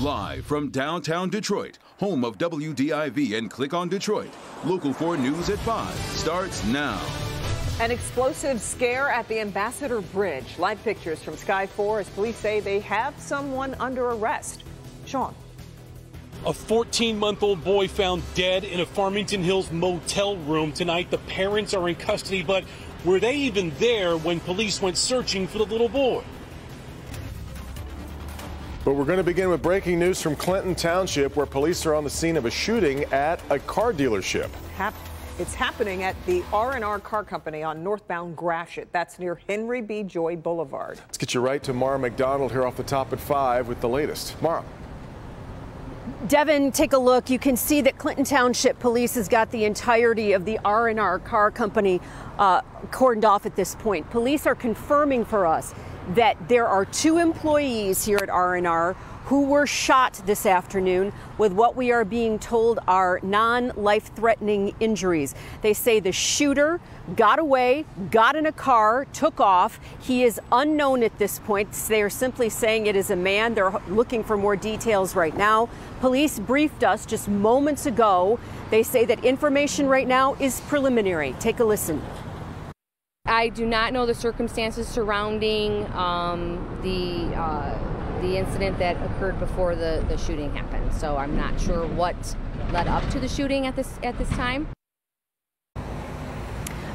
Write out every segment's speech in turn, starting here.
Live from downtown Detroit, home of WDIV and Click on Detroit, Local 4 News at 5 starts now. An explosive scare at the Ambassador Bridge. Live pictures from Sky 4 as police say they have someone under arrest. Shawn. A 14 month old boy found dead in a Farmington Hills motel room tonight. The parents are in custody, but were they even there when police went searching for the little boy? But we're going to begin with breaking news from Clinton Township, where police are on the scene of a shooting at a car dealership. It's happening at the R&R Car Company on northbound Gratiot. That's near Henry B. Joy Boulevard. Let's get you right to Mara McDonald here off the top at 5 with the latest. Mara. Devin, take a look. You can see that Clinton Township Police has got the entirety of the R&R Car Company uh, cordoned off at this point. Police are confirming for us that there are two employees here at R&R who were shot this afternoon with what we are being told are non-life threatening injuries. They say the shooter got away, got in a car, took off. He is unknown at this point. They are simply saying it is a man. They're looking for more details right now. Police briefed us just moments ago. They say that information right now is preliminary. Take a listen. I do not know the circumstances surrounding um, the uh, the incident that occurred before the, the shooting happened. So I'm not sure what led up to the shooting at this at this time.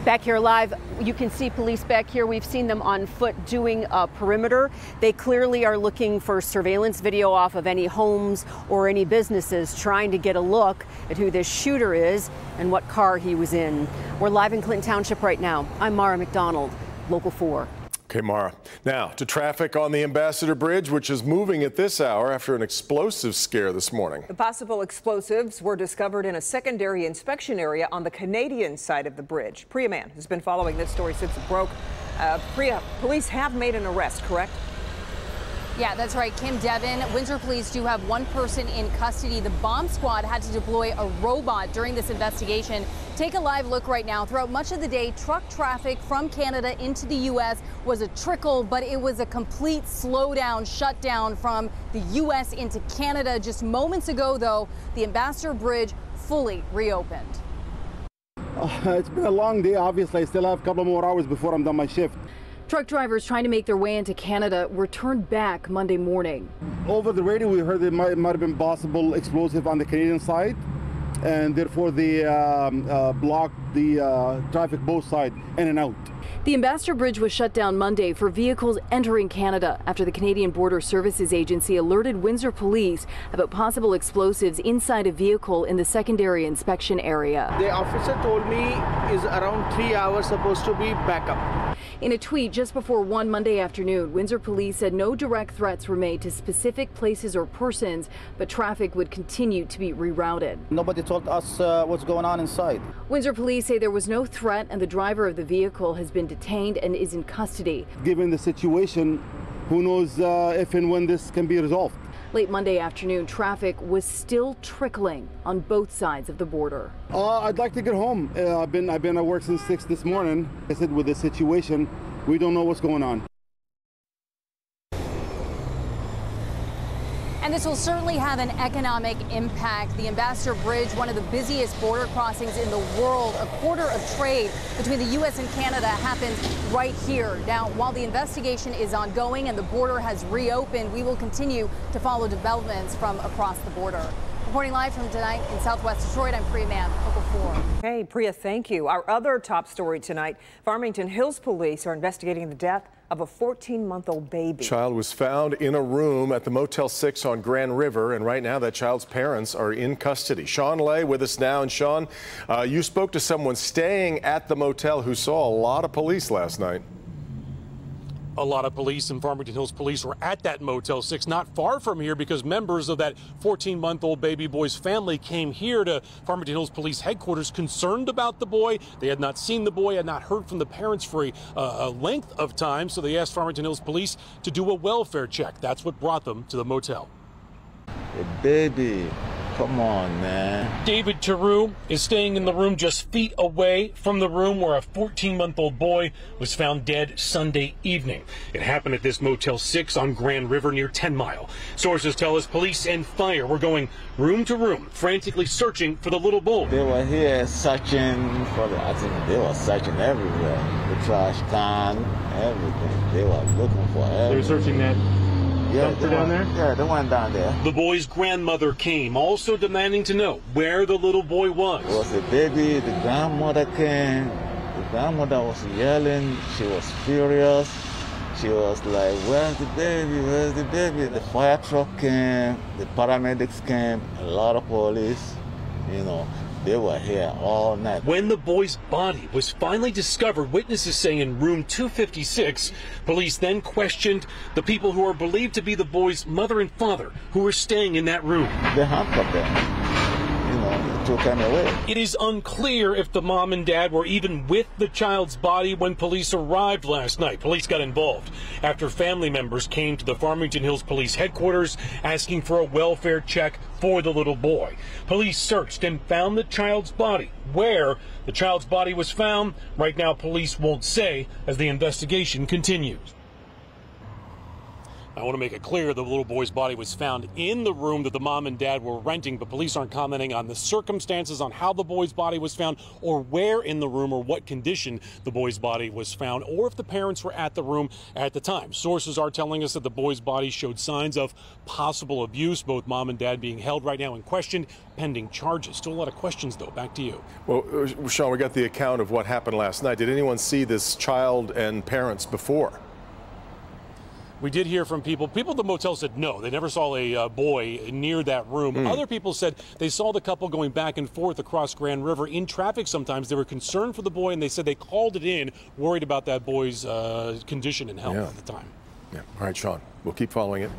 Back here live, you can see police back here. We've seen them on foot doing a perimeter. They clearly are looking for surveillance video off of any homes or any businesses, trying to get a look at who this shooter is and what car he was in. We're live in Clinton Township right now. I'm Mara McDonald, Local 4. Okay, Mara. Now to traffic on the Ambassador Bridge, which is moving at this hour after an explosive scare this morning. The possible explosives were discovered in a secondary inspection area on the Canadian side of the bridge. Priya Mann has been following this story since it broke. Uh, Priya, police have made an arrest, correct? Yeah, that's right. Kim Devin. Windsor police do have one person in custody. The bomb squad had to deploy a robot during this investigation. Take a live look right now. Throughout much of the day, truck traffic from Canada into the U.S. was a trickle, but it was a complete slowdown, shutdown from the U.S. into Canada. Just moments ago, though, the Ambassador Bridge fully reopened. Uh, it's been a long day, obviously. I still have a couple more hours before I'm done my shift. Truck drivers trying to make their way into Canada were turned back Monday morning. Over the radio, we heard there might, might have been possible explosive on the Canadian side, and therefore they um, uh, blocked the uh, traffic both sides in and out. The Ambassador Bridge was shut down Monday for vehicles entering Canada after the Canadian Border Services Agency alerted Windsor police about possible explosives inside a vehicle in the secondary inspection area. The officer told me is around three hours supposed to be backup. In a tweet just before 1 Monday afternoon, Windsor police said no direct threats were made to specific places or persons, but traffic would continue to be rerouted. Nobody told us uh, what's going on inside. Windsor police say there was no threat and the driver of the vehicle has been detained and is in custody. Given the situation, who knows uh, if and when this can be resolved. Late Monday afternoon, traffic was still trickling on both sides of the border. Uh, I'd like to get home. Uh, I've been I've been at work since six this morning. I said with the situation, we don't know what's going on. And this will certainly have an economic impact. The Ambassador Bridge, one of the busiest border crossings in the world, a quarter of trade between the U.S. and Canada happens right here. Now, while the investigation is ongoing and the border has reopened, we will continue to follow developments from across the border. Reporting live from tonight in Southwest Detroit, I'm Priya Mann, Local 4. Hey, Priya, thank you. Our other top story tonight, Farmington Hills police are investigating the death of a 14-month-old baby. Child was found in a room at the Motel 6 on Grand River, and right now that child's parents are in custody. Shawn Ley with us now. And Shawn, uh, you spoke to someone staying at the motel who saw a lot of police last night a lot of police and Farmington Hills police were at that Motel 6 not far from here because members of that 14 month old baby boy's family came here to Farmington Hills police headquarters concerned about the boy. They had not seen the boy, had not heard from the parents for a, uh, a length of time, so they asked Farmington Hills police to do a welfare check. That's what brought them to the motel. A baby Come on, man. David Teru is staying in the room just feet away from the room where a 14 month old boy was found dead Sunday evening. It happened at this Motel 6 on Grand River near 10 Mile. Sources tell us police and fire were going room to room, frantically searching for the little boy. They were here searching for the, I think they were searching everywhere. The trash can, everything. They were looking for everything. They were searching that yeah, dumpster down there? Yeah, the one down there. The boy's grandmother came, also demanding to know where the little boy was. It was a baby. The grandmother came. The grandmother was yelling. She was furious. She was like, Where's the baby? Where's the baby? The fire truck came. The paramedics came. A lot of police. You know, they were here all night. When the boy's body was finally discovered, witnesses say in room 256, police then questioned the people who are believed to be the boy's mother and father who were staying in that room. They handcuffed them. Took. It is unclear if the mom and dad were even with the child's body when police arrived last night. Police got involved after family members came to the Farmington Hills Police headquarters asking for a welfare check for the little boy. Police searched and found the child's body. Where the child's body was found, right now police won't say as the investigation continues. I want to make it clear the little boy's body was found in the room that the mom and dad were renting, but police aren't commenting on the circumstances on how the boy's body was found or where in the room or what condition the boy's body was found or if the parents were at the room at the time. Sources are telling us that the boy's body showed signs of possible abuse, both mom and dad being held right now and questioned pending charges. Still a lot of questions, though. Back to you. Well, uh, Shawn, we got the account of what happened last night. Did anyone see this child and parents before? We did hear from people. People at the motel said no, they never saw a uh, boy near that room. Mm. Other people said they saw the couple going back and forth across Grand River in traffic sometimes. They were concerned for the boy and they said they called it in, worried about that boy's uh, condition and health Yeah. at the time. Yeah. All right, Shawn. We'll keep following it.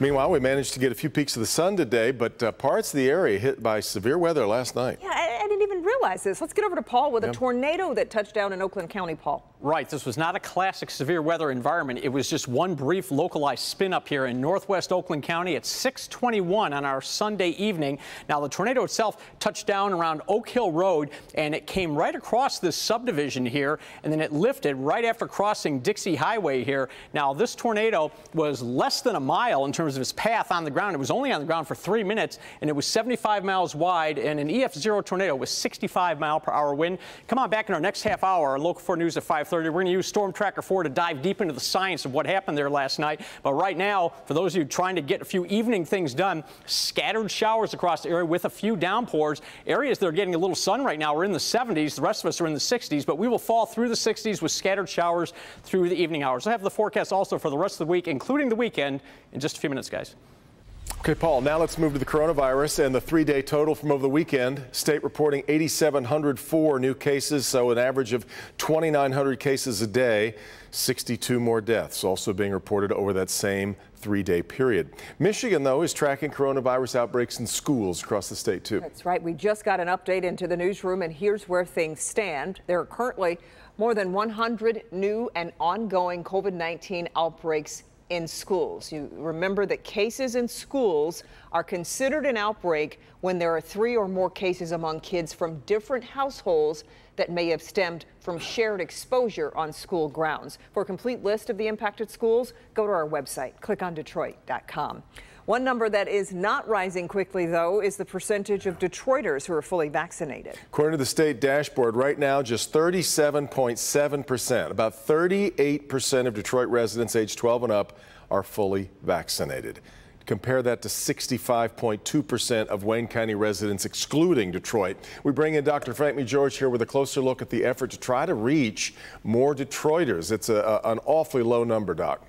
Meanwhile, we managed to get a few peeks of the sun today, but uh, parts of the area hit by severe weather last night. Yeah, I, I didn't even realize this. Let's get over to Paul with Yeah. a tornado that touched down in Oakland County, Paul. Right. This was not a classic severe weather environment. It was just one brief localized spin up here in northwest Oakland County at 621 on our Sunday evening. Now, the tornado itself touched down around Oak Hill Road and it came right across this subdivision here and then it lifted right after crossing Dixie Highway here. Now, this tornado was less than a mile in terms of its path on the ground. It was only on the ground for three minutes and it was 75 miles wide and an EF0 tornado with 65 mile per hour wind. Come on back in our next half hour, our local 4 news at 5:30. We're going to use Storm Tracker 4 to dive deep into the science of what happened there last night. But right now, for those of you trying to get a few evening things done, scattered showers across the area with a few downpours. Areas that are getting a little sun right now are in the 70s. The rest of us are in the 60s, but we will fall through the 60s with scattered showers through the evening hours. I have the forecast also for the rest of the week, including the weekend, in just a few minutes, guys. Okay, Paul, now let's move to the coronavirus and the three day total from over the weekend. State reporting 8,704 new cases, so an average of 2,900 cases a day, 62 more deaths also being reported over that same three day period. Michigan, though, is tracking coronavirus outbreaks in schools across the state, too. That's right. We just got an update into the newsroom, and here's where things stand. There are currently more than 100 new and ongoing COVID 19 outbreaks in schools. You remember that cases in schools are considered an outbreak when there are three or more cases among kids from different households that may have stemmed from shared exposure on school grounds. For a complete list of the impacted schools, go to our website, clickondetroit.com. One number that is not rising quickly, though, is the percentage of Detroiters who are fully vaccinated. According to the state dashboard, right now, just 37.7%, about 38% of Detroit residents age 12 and up are fully vaccinated. Compare that to 65.2% of Wayne County residents, excluding Detroit. We bring in Dr. Frank McGeorge here with a closer look at the effort to try to reach more Detroiters. It's a, a, an awfully low number, Doc.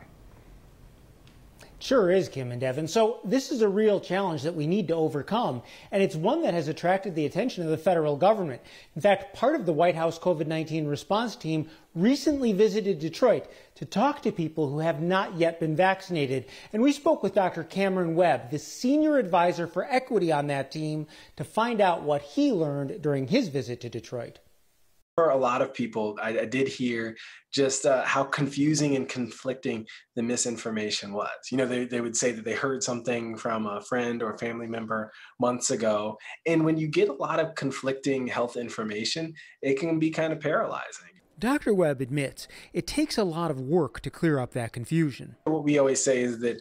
Sure is, Kim and Devin. So this is a real challenge that we need to overcome, and it's one that has attracted the attention of the federal government. In fact, part of the White House COVID-19 response team recently visited Detroit to talk to people who have not yet been vaccinated. And we spoke with Dr. Cameron Webb, the senior advisor for equity on that team, to find out what he learned during his visit to Detroit. For a lot of people, I, I did hear just uh, how confusing and conflicting the misinformation was. You know, they, they would say that they heard something from a friend or family member months ago. And when you get a lot of conflicting health information, it can be kind of paralyzing. Dr. Webb admits it takes a lot of work to clear up that confusion. What we always say is that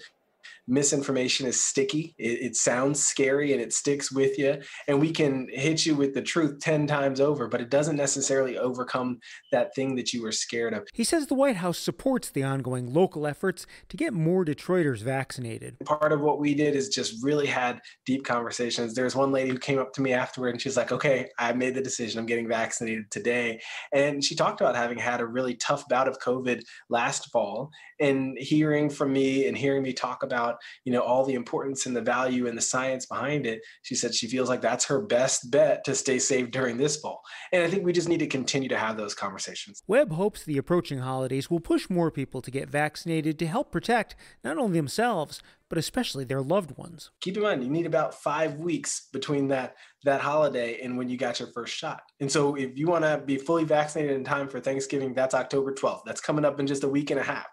misinformation is sticky. It, it, sounds scary and it sticks with you. And we can hit you with the truth 10 times over, but it doesn't necessarily overcome that thing that you were scared of. He says the White House supports the ongoing local efforts to get more Detroiters vaccinated. Part of what we did is just really had deep conversations. There was one lady who came up to me afterward and she's like, okay, I made the decision. I'm getting vaccinated today. And she talked about having had a really tough bout of COVID last fall and hearing from me and hearing me talk about you know all the importance and the value and the science behind it she said she feels like that's her best bet to stay safe during this fall. And i think we just need to continue to have those conversations. Webb hopes the approaching holidays will push more people to get vaccinated to help protect not only themselves but especially their loved ones. Keep in mind, you need about five weeks between that that holiday and when you got your first shot. And so, if you want to be fully vaccinated in time for Thanksgiving, that's October 12th. That's coming up in just a week and a half.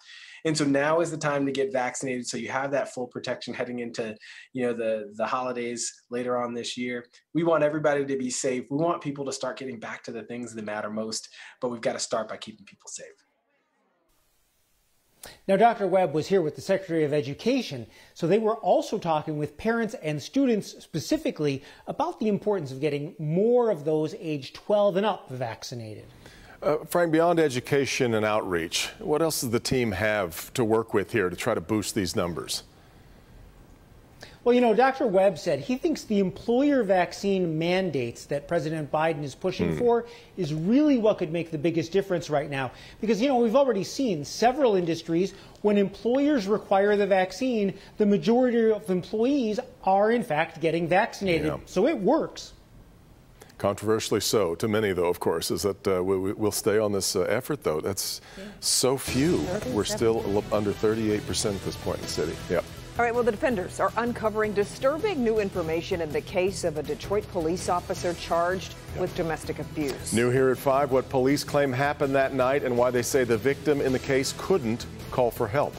And so now is the time to get vaccinated so you have that full protection heading into, you know, the the holidays later on this year. We want everybody to be safe. We want people to start getting back to the things that matter most, but we've got to start by keeping people safe. Now, Dr. Webb was here with the Secretary of Education, so they were also talking with parents and students specifically about the importance of getting more of those age 12 and up vaccinated. Uh, Frank, beyond education and outreach, what else does the team have to work with here to try to boost these numbers? Well, you know, Dr. Webb said he thinks the employer vaccine mandates that President Biden is pushing mm. for is really what could make the biggest difference right now. Because, you know, we've already seen several industries when employers require the vaccine, the majority of employees are, in fact, getting vaccinated. Yeah. So it works. Controversially so to many, though, of course, is that uh, we, will stay on this uh, effort, though. That's yeah. so few. We're still under 38% at this point in the city. Yeah. All right, well, the defenders are uncovering disturbing new information in the case of a Detroit police officer charged yep. with domestic abuse. New here at 5, what police claim happened that night and why they say the victim in the case couldn't call for help.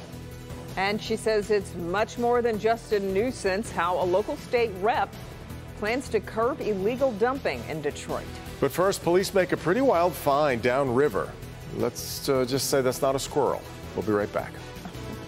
And she says it's much more than just a nuisance, how a local state rep plans to curb illegal dumping in Detroit. But first, police make a pretty wild find downriver. Let's uh, just say that's not a squirrel. We'll be right back.